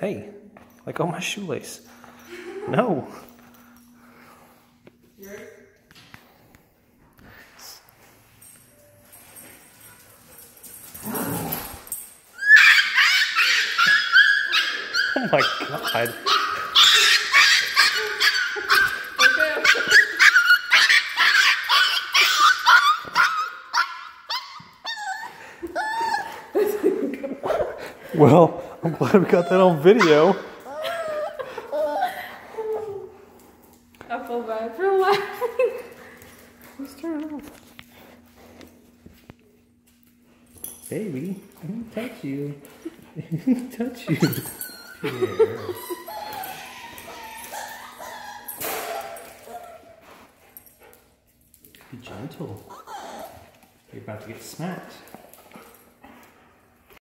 Hey, like of my shoelace. No. Oh my god. Well, I'm glad we got that on video. I feel bad for laughing. Let's turn it off. Baby, let me touch you. Let me touch you. Here. Be gentle. You're about to get smacked.